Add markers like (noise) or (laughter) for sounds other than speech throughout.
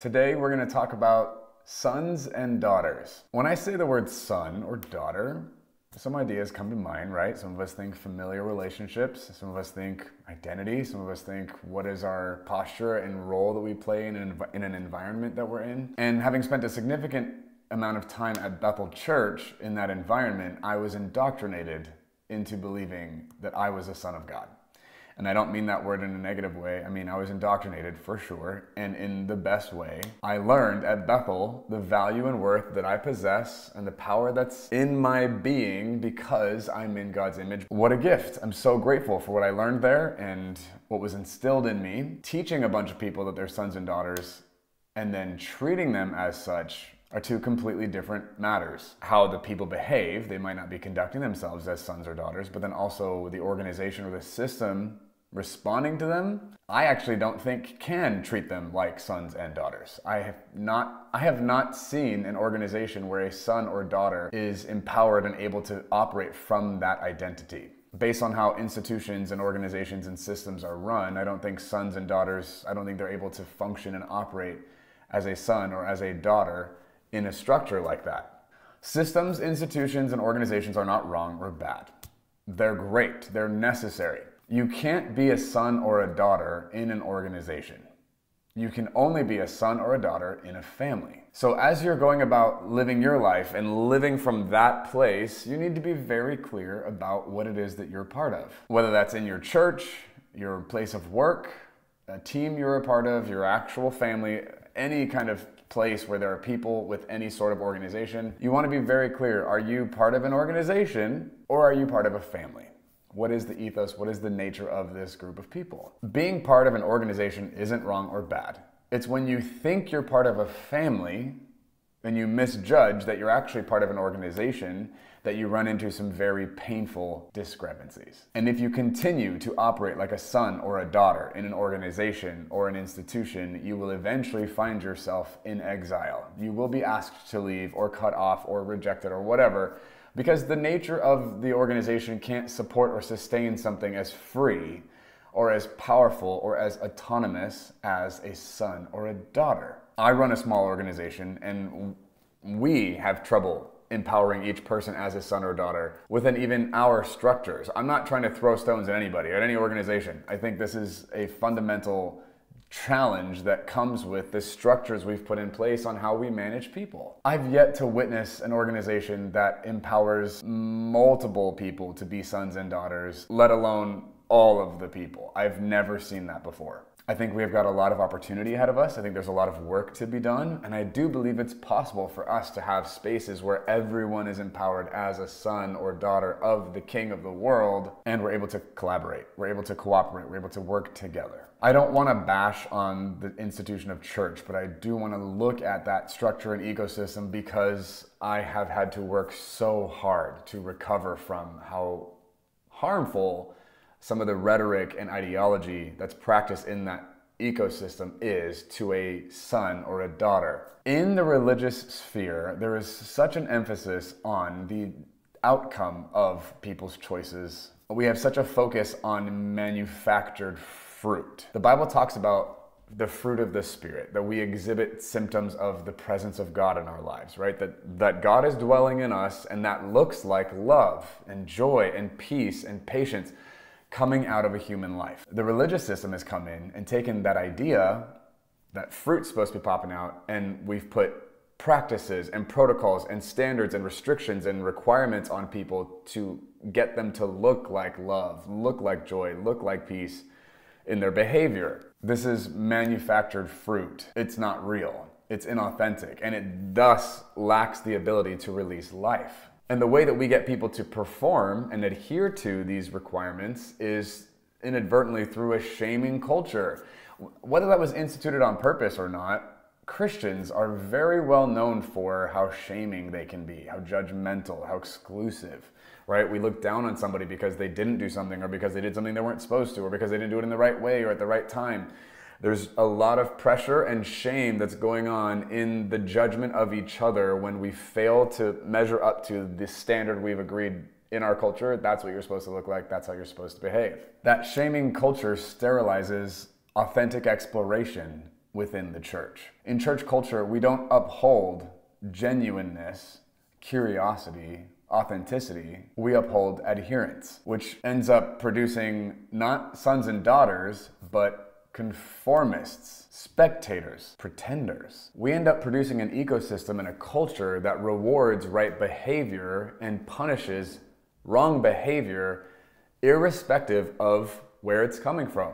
Today we're going to talk about sons and daughters. When I say the word son or daughter, some ideas come to mind, right? Some of us think familiar relationships, some of us think identity, some of us think what is our posture and role that we play in an, in an environment that we're in. And having spent a significant amount of time at Bethel Church in that environment, I was indoctrinated into believing that I was a son of God. And I don't mean that word in a negative way. I mean, I was indoctrinated for sure, and in the best way. I learned at Bethel the value and worth that I possess and the power that's in my being because I'm in God's image. What a gift. I'm so grateful for what I learned there and what was instilled in me. Teaching a bunch of people that they're sons and daughters and then treating them as such are two completely different matters. How the people behave, they might not be conducting themselves as sons or daughters, but then also the organization or the system responding to them, I actually don't think can treat them like sons and daughters. I have not I have not seen an organization where a son or daughter is empowered and able to operate from that identity. Based on how institutions and organizations and systems are run, I don't think sons and daughters, I don't think they're able to function and operate as a son or as a daughter in a structure like that. Systems, institutions, and organizations are not wrong or bad. They're great, they're necessary. You can't be a son or a daughter in an organization. You can only be a son or a daughter in a family. So, as you're going about living your life and living from that place, you need to be very clear about what it is that you're part of. Whether that's in your church, your place of work, a team you're a part of, your actual family, any kind of place where there are people with any sort of organization, you want to be very clear are you part of an organization or are you part of a family? What is the ethos? What is the nature of this group of people? Being part of an organization isn't wrong or bad. It's when you think you're part of a family and you misjudge that you're actually part of an organization that you run into some very painful discrepancies. And if you continue to operate like a son or a daughter in an organization or an institution, you will eventually find yourself in exile. You will be asked to leave or cut off or rejected or whatever because the nature of the organization can't support or sustain something as free or as powerful or as autonomous as a son or a daughter. I run a small organization and we have trouble empowering each person as a son or daughter within even our structures. I'm not trying to throw stones at anybody, at any organization. I think this is a fundamental challenge that comes with the structures we've put in place on how we manage people. I've yet to witness an organization that empowers multiple people to be sons and daughters, let alone all of the people. I've never seen that before. I think we have got a lot of opportunity ahead of us. I think there's a lot of work to be done. And I do believe it's possible for us to have spaces where everyone is empowered as a son or daughter of the king of the world and we're able to collaborate, we're able to cooperate, we're able to work together. I don't want to bash on the institution of church, but I do want to look at that structure and ecosystem because I have had to work so hard to recover from how harmful some of the rhetoric and ideology that's practiced in that ecosystem is to a son or a daughter. In the religious sphere, there is such an emphasis on the outcome of people's choices. We have such a focus on manufactured fruit. The Bible talks about the fruit of the spirit that we exhibit symptoms of the presence of god in our lives right that that god is dwelling in us and that looks like love and joy and peace and patience coming out of a human life. The religious system has come in and taken that idea that fruit's supposed to be popping out, and we've put practices and protocols and standards and restrictions and requirements on people to get them to look like love, look like joy, look like peace in their behavior. This is manufactured fruit. It's not real. It's inauthentic, and it thus lacks the ability to release life. And the way that we get people to perform and adhere to these requirements is inadvertently through a shaming culture. Whether that was instituted on purpose or not, Christians are very well known for how shaming they can be, how judgmental, how exclusive, right? We look down on somebody because they didn't do something or because they did something they weren't supposed to or because they didn't do it in the right way or at the right time. There's a lot of pressure and shame that's going on in the judgment of each other when we fail to measure up to the standard we've agreed in our culture. That's what you're supposed to look like, that's how you're supposed to behave. That shaming culture sterilizes authentic exploration within the church. In church culture, we don't uphold genuineness, curiosity, authenticity, we uphold adherence, which ends up producing not sons and daughters, but conformists, spectators, pretenders. We end up producing an ecosystem and a culture that rewards right behavior and punishes wrong behavior, irrespective of where it's coming from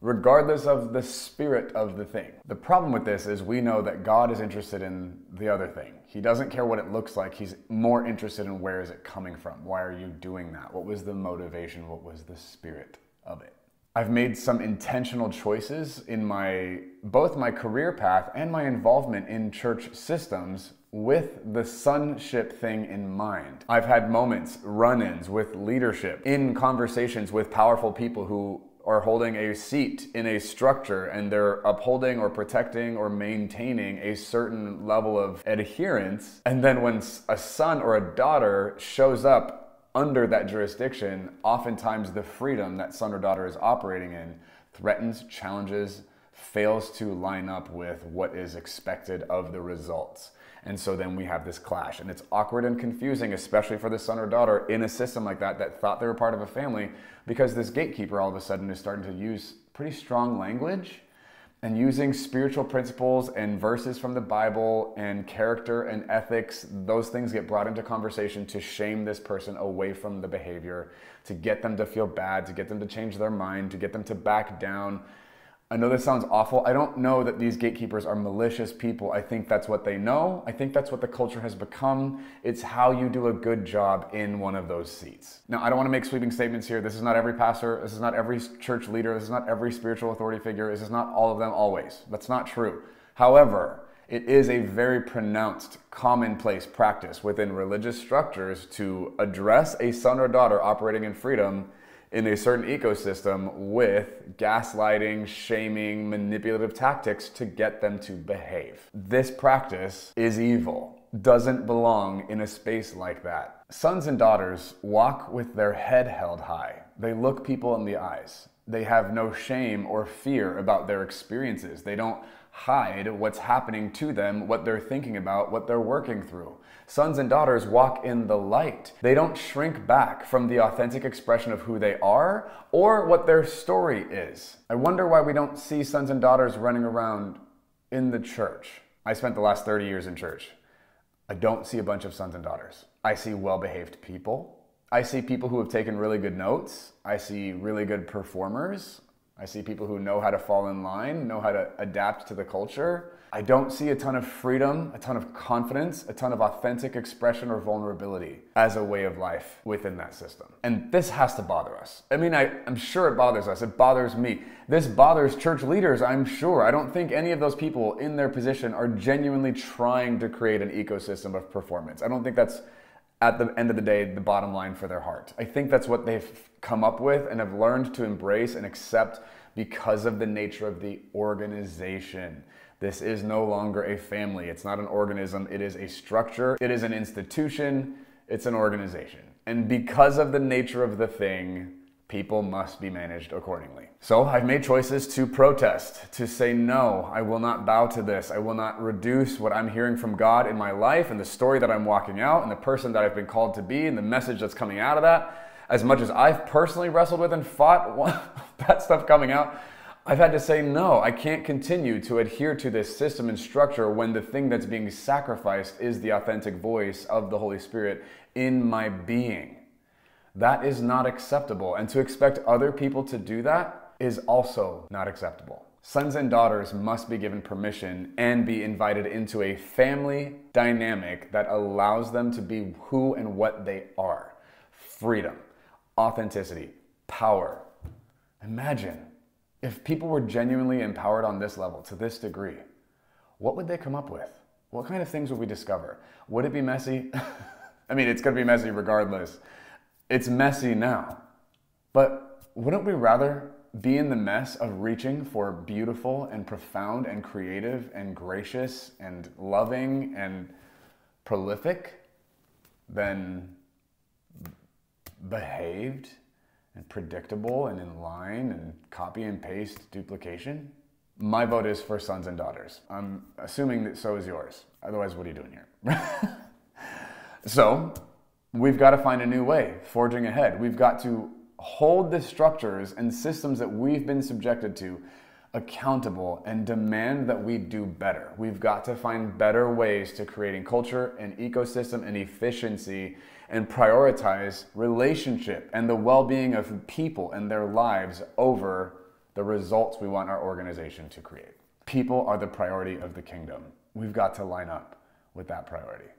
regardless of the spirit of the thing. The problem with this is we know that God is interested in the other thing. He doesn't care what it looks like. He's more interested in where is it coming from? Why are you doing that? What was the motivation? What was the spirit of it? I've made some intentional choices in my both my career path and my involvement in church systems with the sonship thing in mind. I've had moments, run-ins with leadership, in conversations with powerful people who are holding a seat in a structure and they're upholding or protecting or maintaining a certain level of adherence. And then when a son or a daughter shows up under that jurisdiction, oftentimes the freedom that son or daughter is operating in threatens, challenges, fails to line up with what is expected of the results. And so then we have this clash. And it's awkward and confusing, especially for the son or daughter in a system like that that thought they were part of a family, because this gatekeeper all of a sudden is starting to use pretty strong language and using spiritual principles and verses from the Bible and character and ethics, those things get brought into conversation to shame this person away from the behavior, to get them to feel bad, to get them to change their mind, to get them to back down, I know this sounds awful. I don't know that these gatekeepers are malicious people. I think that's what they know. I think that's what the culture has become. It's how you do a good job in one of those seats. Now, I don't want to make sweeping statements here. This is not every pastor. This is not every church leader. This is not every spiritual authority figure. This is not all of them always. That's not true. However, it is a very pronounced commonplace practice within religious structures to address a son or daughter operating in freedom in a certain ecosystem with gaslighting, shaming, manipulative tactics to get them to behave. This practice is evil, doesn't belong in a space like that. Sons and daughters walk with their head held high. They look people in the eyes. They have no shame or fear about their experiences. They don't hide what's happening to them, what they're thinking about, what they're working through. Sons and daughters walk in the light. They don't shrink back from the authentic expression of who they are or what their story is. I wonder why we don't see sons and daughters running around in the church. I spent the last 30 years in church. I don't see a bunch of sons and daughters. I see well behaved people. I see people who have taken really good notes. I see really good performers. I see people who know how to fall in line, know how to adapt to the culture. I don't see a ton of freedom, a ton of confidence, a ton of authentic expression or vulnerability as a way of life within that system. And this has to bother us. I mean, I, am sure it bothers us. It bothers me. This bothers church leaders, I'm sure. I don't think any of those people in their position are genuinely trying to create an ecosystem of performance. I don't think that's at the end of the day, the bottom line for their heart. I think that's what they've come up with and have learned to embrace and accept because of the nature of the organization. This is no longer a family. It's not an organism. It is a structure. It is an institution. It's an organization. And because of the nature of the thing, people must be managed accordingly. So I've made choices to protest, to say, no, I will not bow to this. I will not reduce what I'm hearing from God in my life and the story that I'm walking out and the person that I've been called to be and the message that's coming out of that. As much as I've personally wrestled with and fought (laughs) that stuff coming out, I've had to say, no, I can't continue to adhere to this system and structure when the thing that's being sacrificed is the authentic voice of the Holy Spirit in my being. That is not acceptable. And to expect other people to do that is also not acceptable. Sons and daughters must be given permission and be invited into a family dynamic that allows them to be who and what they are freedom, authenticity, power. Imagine if people were genuinely empowered on this level to this degree, what would they come up with? What kind of things would we discover? Would it be messy? (laughs) I mean, it's going to be messy regardless. It's messy now. But wouldn't we rather be in the mess of reaching for beautiful and profound and creative and gracious and loving and prolific than behaved and predictable and in line and copy and paste duplication? My vote is for sons and daughters. I'm assuming that so is yours. Otherwise, what are you doing here? (laughs) so, we've got to find a new way, forging ahead. We've got to hold the structures and systems that we've been subjected to accountable and demand that we do better. We've got to find better ways to creating culture and ecosystem and efficiency and prioritize relationship and the well-being of people and their lives over the results we want our organization to create. People are the priority of the kingdom. We've got to line up with that priority.